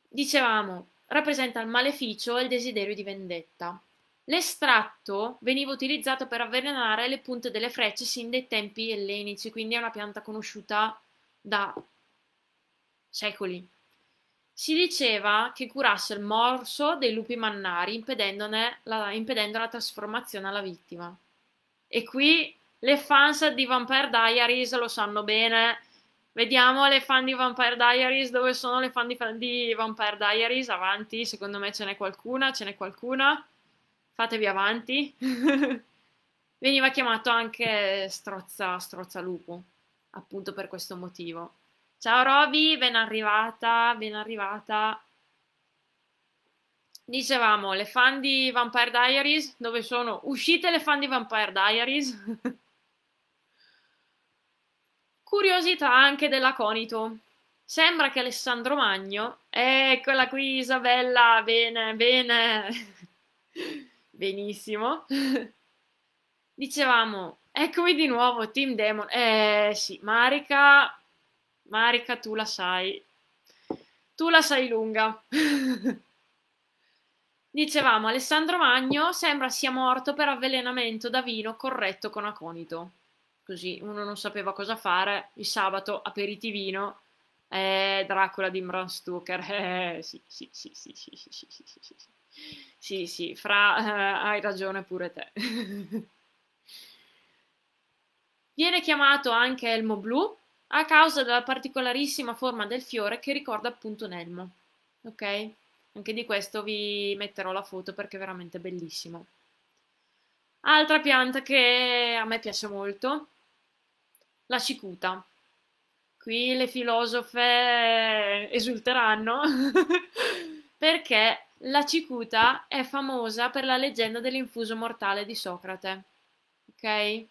Dicevamo, rappresenta il maleficio e il desiderio di vendetta. L'estratto veniva utilizzato per avvelenare le punte delle frecce sin dai tempi ellenici, quindi è una pianta conosciuta da secoli. Si diceva che curasse il morso dei lupi mannari la, impedendo la trasformazione alla vittima. E qui le fans di Vampire Diaries lo sanno bene. Vediamo le fan di Vampire Diaries, dove sono le fan di, di Vampire Diaries? Avanti, secondo me ce n'è qualcuna, ce n'è qualcuna. Fatevi avanti. [laughs] Veniva chiamato anche strozza, strozza lupo, appunto per questo motivo. Ciao Roby, ben arrivata, ben arrivata. Dicevamo le fan di Vampire Diaries, dove sono uscite le fan di Vampire Diaries. [laughs] Curiosità anche dell'aconito. Sembra che Alessandro Magno, eccola qui Isabella, bene, bene, [laughs] benissimo. [laughs] Dicevamo, eccomi di nuovo, Team Demon. Eh sì, Marica, Marica tu la sai, tu la sai lunga. [laughs] Dicevamo, Alessandro Magno sembra sia morto per avvelenamento da vino corretto con aconito. Così uno non sapeva cosa fare, il sabato aperitivino eh, Dracula di Bram Stoker. [laughs] Eh, sì, sì, sì, sì, sì, sì, sì, sì, sì, sì. Sì, Fra, eh, hai ragione pure te. [laughs] Viene chiamato anche elmo blu a causa della particolarissima forma del fiore che ricorda appunto un elmo. Ok? Anche di questo vi metterò la foto perché è veramente bellissimo. Altra pianta che a me piace molto, la cicuta. Qui le filosofe esulteranno [laughs] perché la cicuta è famosa per la leggenda dell'infuso mortale di Socrate. Ok?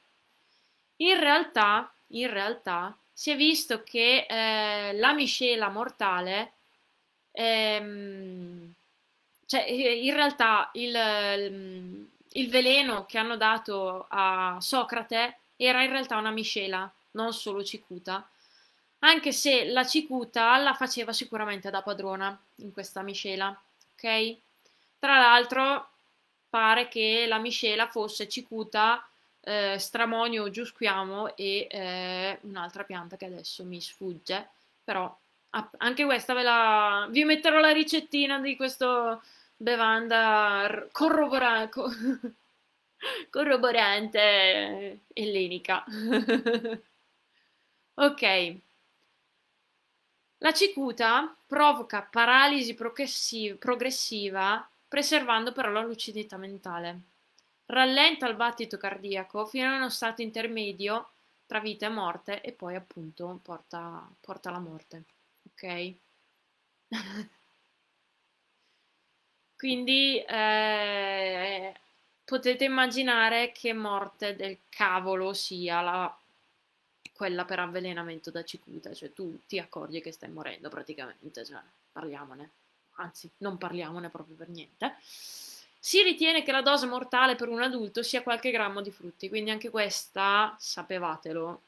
In realtà, in realtà si è visto che eh, la miscela mortale, ehm, cioè in realtà il, il veleno che hanno dato a Socrate era in realtà una miscela, non solo cicuta anche se la cicuta la faceva sicuramente da padrona in questa miscela, Tra l'altro pare che la miscela fosse cicuta, eh, stramonio giusquiamo e eh, un'altra pianta che adesso mi sfugge, però anche questa ve la... vi metterò la ricettina di questo bevanda corrobora... [laughs] corroborante ellenica. [laughs] ok. La cicuta provoca paralisi progressiva preservando però la lucidità mentale. Rallenta il battito cardiaco fino a uno stato intermedio tra vita e morte e poi appunto porta, porta alla morte. Ok? [laughs] Quindi eh, potete immaginare che morte del cavolo sia la quella per avvelenamento da cicuta, cioè tu ti accorgi che stai morendo praticamente, cioè parliamone, anzi non parliamone proprio per niente. Si ritiene che la dose mortale per un adulto sia qualche grammo di frutti, quindi anche questa, sapevatelo,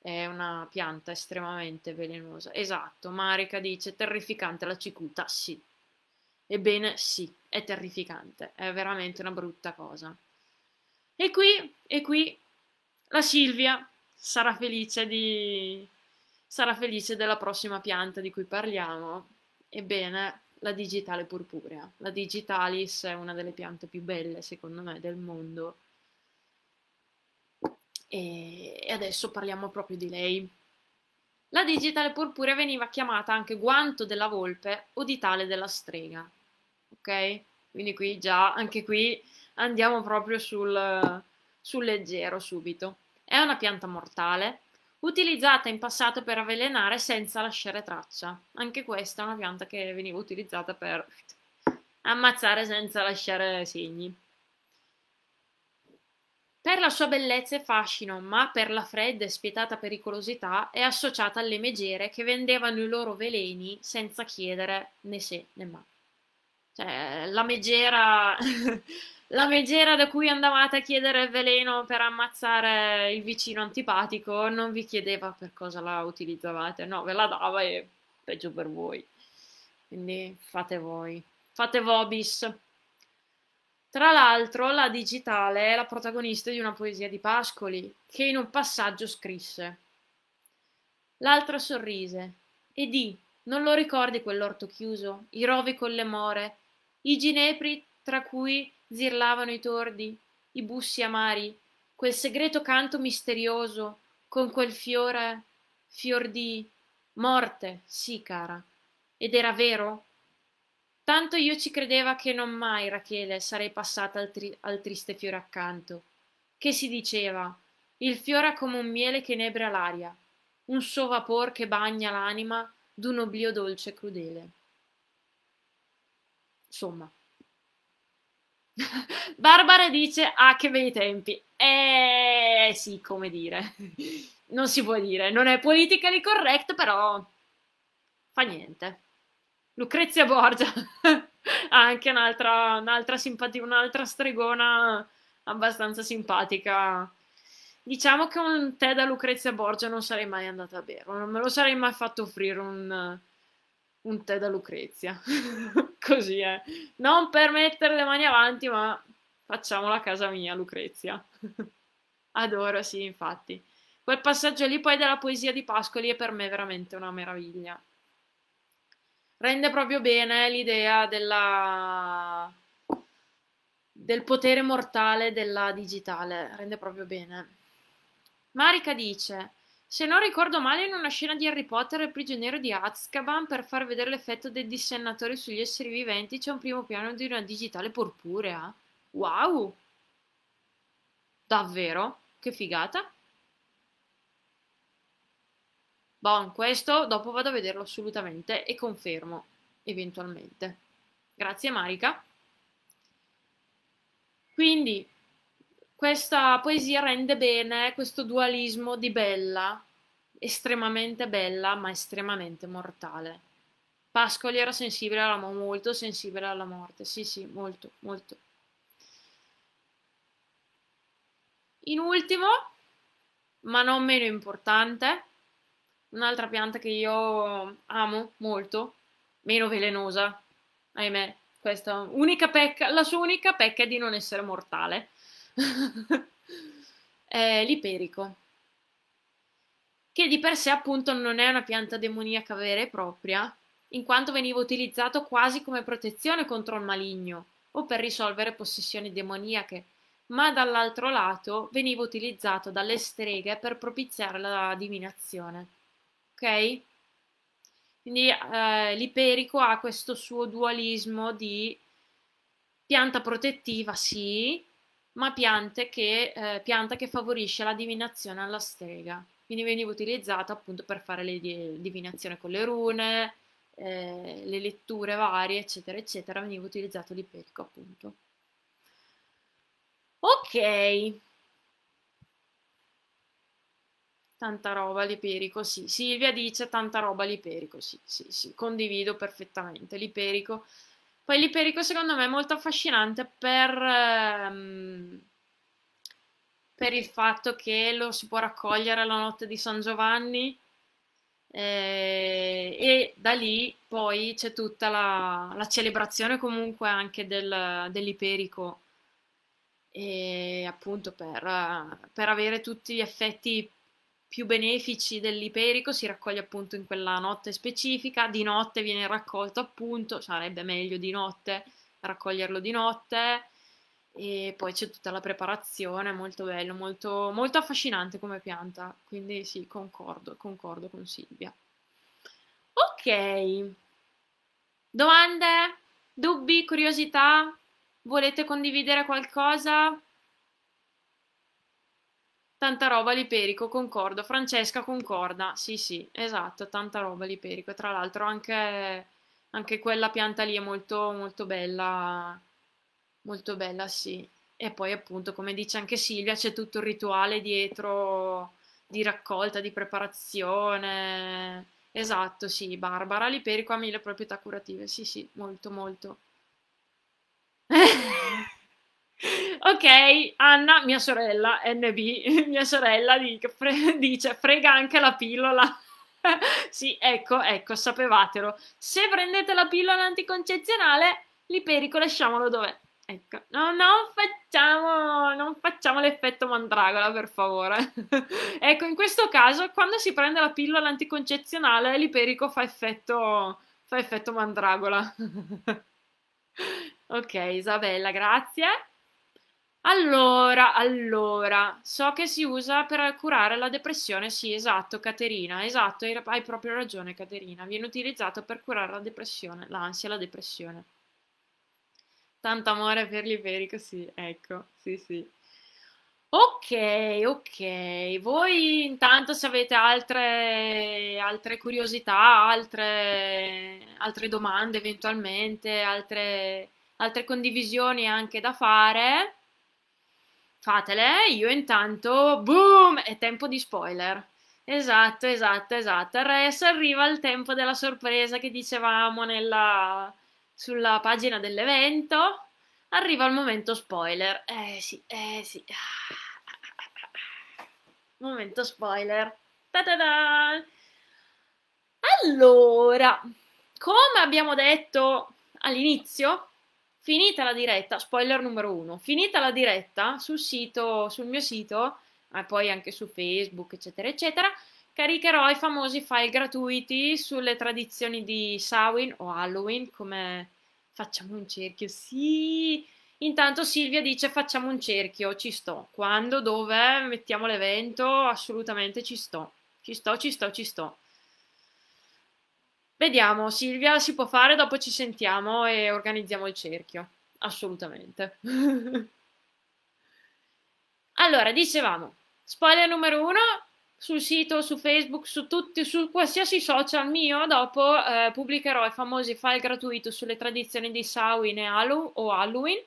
è una pianta estremamente velenosa. Esatto, Marica dice terrificante la cicuta, sì. Ebbene sì, è terrificante, è veramente una brutta cosa. E qui, e qui, la Silvia, sarà felice di... sarà felice della prossima pianta di cui parliamo. Ebbene, la digitale purpurea. La digitalis è una delle piante più belle, secondo me, del mondo. E adesso parliamo proprio di lei. La digitale purpurea veniva chiamata anche guanto della volpe o ditale della strega. Ok? Quindi qui già, anche qui andiamo proprio sul, sul leggero subito. È una pianta mortale, utilizzata in passato per avvelenare senza lasciare traccia. Anche questa è una pianta che veniva utilizzata per ammazzare senza lasciare segni. Per la sua bellezza e fascino, ma per la fredda e spietata pericolosità, è associata alle megere che vendevano i loro veleni senza chiedere né se né ma. Cioè, la megera [laughs] la megera da cui andavate a chiedere il veleno per ammazzare il vicino antipatico non vi chiedeva per cosa la utilizzavate, no, ve la dava e peggio per voi. Quindi fate voi, fate vobis. Tra l'altro, la digitale è la protagonista di una poesia di Pascoli, che in un passaggio scrisse. L'altra sorrise e di, non lo ricordi quell'orto chiuso, i rovi con le more, i ginepri tra cui zirlavano i tordi, i bussi amari, quel segreto canto misterioso, con quel fiore, fior di morte, sì cara. Ed era vero? Tanto io ci credeva che non mai, Rachele, sarei passata al, tri- al triste fiore accanto. Che si diceva? Il fiore è come un miele che nebra l'aria, un suo vapor che bagna l'anima d'un oblio dolce e crudele. Insomma, [laughs] Barbara dice, ah che bei tempi. Eh sì, come dire. Non si può dire, non è politically correct, però fa niente. Lucrezia Borgia, [laughs] anche un'altra, un'altra, simpati- un'altra stregona abbastanza simpatica. Diciamo che un tè da Lucrezia Borgia non sarei mai andata a bere, non me lo sarei mai fatto offrire un, un tè da Lucrezia. [laughs] Così. Eh. Non per mettere le mani avanti, ma facciamola a casa mia, Lucrezia. [laughs] Adoro, sì, infatti. Quel passaggio lì poi della poesia di Pascoli è per me veramente una meraviglia. Rende proprio bene l'idea della... del potere mortale della digitale, rende proprio bene. Marika dice, se non ricordo male, in una scena di Harry Potter il prigioniero di Azkaban, per far vedere l'effetto dei dissennatori sugli esseri viventi, c'è un primo piano di una digitale purpurea. Wow! Davvero? Che figata! Bon, questo dopo vado a vederlo assolutamente e confermo, eventualmente. Grazie Marika. Quindi, questa poesia rende bene questo dualismo di bella, estremamente bella ma estremamente mortale. Pascoli era sensibile alla morte, molto sensibile alla morte, sì sì, molto, molto. In ultimo, ma non meno importante, un'altra pianta che io amo molto, meno velenosa, ahimè, questa unica pecca, la sua unica pecca è di non essere mortale [laughs] è l'iperico, che di per sé appunto non è una pianta demoniaca vera e propria, in quanto veniva utilizzato quasi come protezione contro il maligno o per risolvere possessioni demoniache, ma dall'altro lato veniva utilizzato dalle streghe per propiziare la divinazione. Ok? Quindi eh, l'iperico ha questo suo dualismo di pianta protettiva, sì, ma che, eh, pianta che favorisce la divinazione alla strega. Quindi veniva utilizzata appunto per fare le divinazioni con le rune, eh, le letture varie, eccetera, eccetera. Veniva utilizzato l'iperico appunto. Ok. Tanta roba l'iperico, sì. Silvia dice tanta roba l'iperico, sì, sì, sì, condivido perfettamente. L'iperico poi l'iperico secondo me è molto affascinante per, ehm, per il fatto che lo si può raccogliere la notte di San Giovanni eh, e da lì poi c'è tutta la, la celebrazione comunque anche del, dell'iperico e appunto per, per avere tutti gli effetti più benefici dell'iperico si raccoglie appunto in quella notte specifica, di notte viene raccolto appunto, sarebbe meglio di notte raccoglierlo di notte e poi c'è tutta la preparazione, molto bello, molto, molto affascinante come pianta, quindi sì, concordo, concordo con Silvia. Ok, domande, dubbi, curiosità? Volete condividere qualcosa? Tanta roba l'iperico, concordo. Francesca concorda. Sì, sì, esatto, tanta roba l'iperico. Tra l'altro anche, anche quella pianta lì è molto, molto bella. Molto bella, sì. E poi appunto, come dice anche Silvia, c'è tutto il rituale dietro di raccolta, di preparazione. Esatto, sì, Barbara, l'iperico ha mille proprietà curative. Sì, sì, molto, molto. Ok, Anna, mia sorella, NB, [laughs] mia sorella dice frega anche la pillola. [laughs] sì, ecco, ecco, sapevatelo. Se prendete la pillola anticoncezionale, l'iperico lasciamolo dov'è. Ecco, no, non facciamo, non facciamo l'effetto mandragola, per favore. [laughs] ecco, in questo caso, quando si prende la pillola anticoncezionale, l'iperico fa effetto, fa effetto mandragola. ok, Isabella, grazie. Allora, allora, so che si usa per curare la depressione, sì, esatto, Caterina, esatto, hai, proprio ragione, Caterina, viene utilizzato per curare la depressione, l'ansia, la depressione. Tanto amore per l'iperico, sì, ecco, sì, sì. Ok, ok, voi intanto se avete altre, altre curiosità, altre, altre domande eventualmente, altre altre condivisioni anche da fare, fatele. Io intanto, boom, è tempo di spoiler. Esatto, esatto, esatto. Adesso arriva il tempo della sorpresa che dicevamo nella, sulla pagina dell'evento. Arriva il momento spoiler. Eh sì, eh sì. Momento spoiler. Ta-da-da! Allora, come abbiamo detto all'inizio, finita la diretta, spoiler numero uno, finita la diretta sul sito, sul mio sito, ma poi anche su Facebook, eccetera, eccetera, caricherò i famosi file gratuiti sulle tradizioni di Samhain o Halloween, come facciamo un cerchio, sì. Intanto Silvia dice facciamo un cerchio, ci sto. Quando, dove mettiamo l'evento, assolutamente ci sto. Ci sto, ci sto, ci sto. Vediamo, Silvia, si può fare, dopo ci sentiamo e organizziamo il cerchio. Assolutamente. [laughs] allora, dicevamo, spoiler numero uno, sul sito, su Facebook, su tutti, su qualsiasi social mio, dopo eh, pubblicherò i famosi file gratuiti sulle tradizioni di Samhain e Halloween, o Halloween,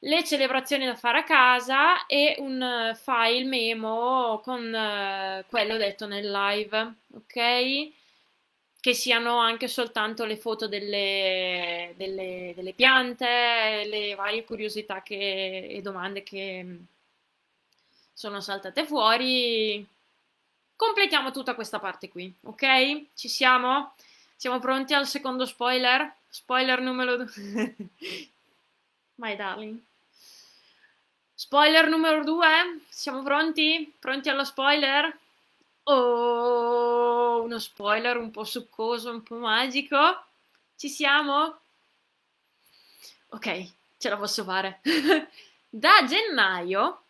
le celebrazioni da fare a casa e un file memo con uh, quello detto nel live, ok? Che siano anche soltanto le foto delle, delle, delle piante, le varie curiosità che, e domande che sono saltate fuori. Completiamo tutta questa parte qui, ok? Ci siamo? Siamo pronti al secondo spoiler? Spoiler numero 2. [laughs] My darling. Spoiler numero 2? Siamo pronti? Pronti allo spoiler? Oh, uno spoiler un po' succoso, un po' magico. Ci siamo? Ok, ce la posso fare. [laughs] da gennaio,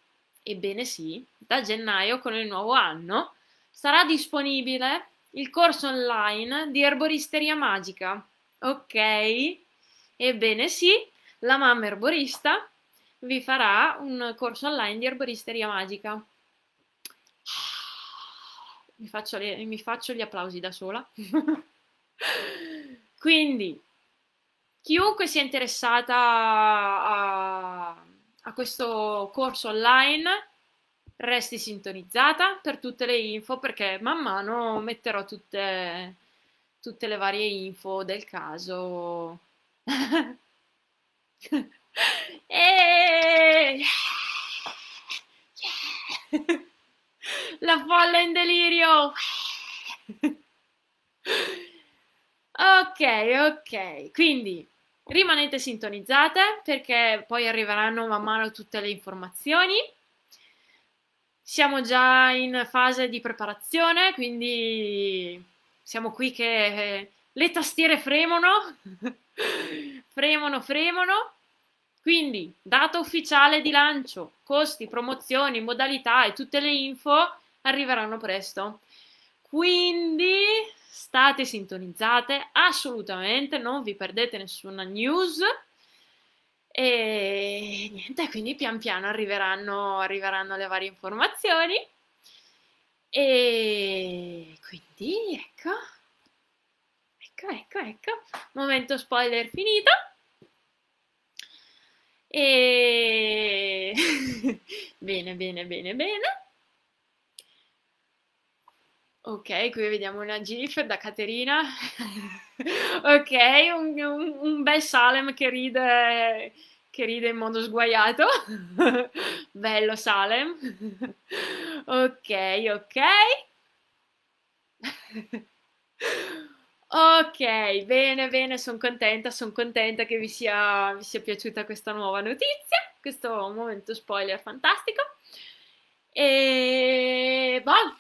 ebbene sì, da gennaio con il nuovo anno sarà disponibile il corso online di erboristeria magica. Ok? Ebbene sì, la mamma erborista vi farà un corso online di erboristeria magica. Mi faccio, le, mi faccio gli applausi da sola. [laughs] Quindi, chiunque sia interessata a, a questo corso online, resti sintonizzata per tutte le info perché man mano metterò tutte, tutte le varie info del caso. [laughs] e... Yeah. La folla in delirio. ok, ok. Quindi rimanete sintonizzate perché poi arriveranno man mano tutte le informazioni. Siamo già in fase di preparazione, quindi siamo qui che le tastiere fremono, [laughs] fremono, fremono. Quindi, data ufficiale di lancio, costi, promozioni, modalità e tutte le info arriveranno presto. Quindi state sintonizzate assolutamente, non vi perdete nessuna news. E niente, quindi pian piano arriveranno, arriveranno le varie informazioni. E quindi ecco, ecco, ecco, ecco, momento spoiler finito. E [laughs] bene, bene, bene, bene. Ok, qui vediamo una GIF da Caterina. [laughs] ok, un, un, un, bel Salem che ride, che ride in modo sguaiato. [laughs] Bello Salem. ok, ok. Ok, bene, bene, sono contenta, sono contenta che vi sia, vi sia piaciuta questa nuova notizia, questo momento spoiler fantastico. E boh,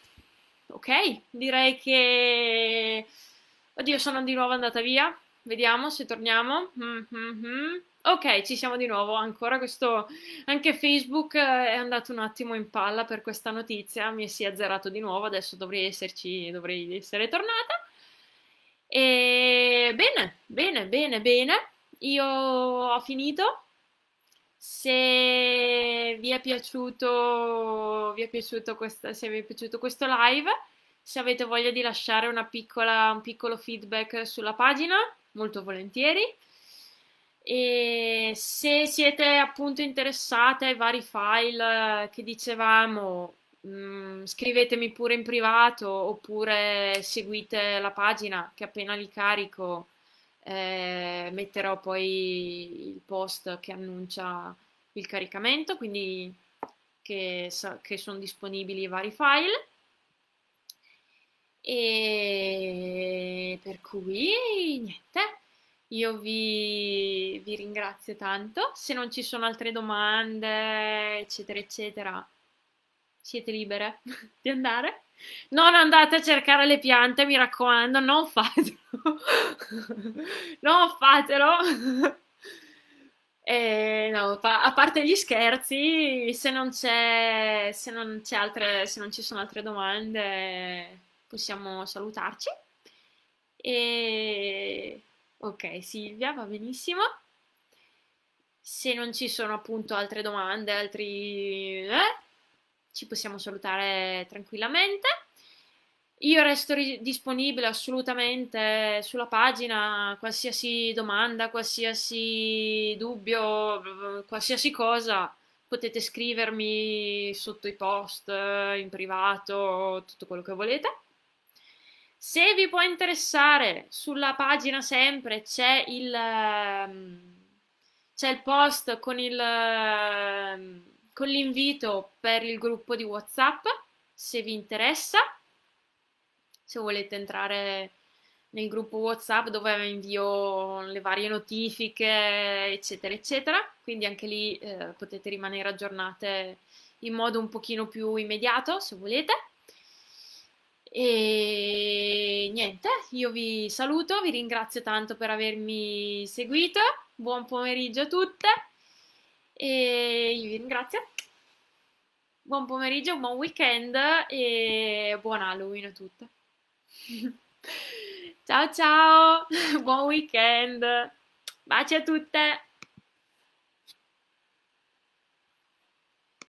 ok, direi che... Oddio, sono di nuovo andata via. Vediamo se torniamo. Mm-hmm. Ok, ci siamo di nuovo. Ancora questo. Anche Facebook è andato un attimo in palla per questa notizia. Mi si è azzerato di nuovo. Adesso dovrei esserci, dovrei essere tornata. E bene, bene, bene, bene. Io ho finito. Se vi è piaciuto, vi è piaciuto questa, se vi è piaciuto questo live, se avete voglia di lasciare piccola, un piccolo feedback sulla pagina, molto volentieri. E se siete appunto interessate ai vari file che dicevamo, mm, scrivetemi pure in privato oppure seguite la pagina che appena li carico eh, metterò poi il post che annuncia il caricamento, quindi che, che sono disponibili i vari file. E per cui niente, io vi, vi ringrazio tanto. Se non ci sono altre domande, eccetera, eccetera, siete libere [laughs] di andare. Non andate a cercare le piante, mi raccomando, non fatelo. [laughs] non fatelo. [laughs] E, no, a parte gli scherzi, se non c'è, se non c'è altre, se non ci sono altre domande, possiamo salutarci. E ok, Silvia, va benissimo. Se non ci sono appunto altre domande, altri... Eh, ci possiamo salutare tranquillamente. Io resto disponibile assolutamente sulla pagina, qualsiasi domanda, qualsiasi dubbio, qualsiasi cosa, potete scrivermi sotto i post, in privato, tutto quello che volete. Se vi può interessare, sulla pagina sempre c'è il, ehm, c'è il post con, il, ehm, con l'invito per il gruppo di WhatsApp, se vi interessa se volete entrare nel gruppo WhatsApp dove invio le varie notifiche, eccetera, eccetera. Quindi anche lì eh, potete rimanere aggiornate in modo un pochino più immediato, se volete. E niente, io vi saluto, vi ringrazio tanto per avermi seguito. Buon pomeriggio a tutte e io vi ringrazio. Buon pomeriggio, buon weekend e buon Halloween a tutte. [laughs] ciao ciao, [laughs] buon weekend. Baci a tutte.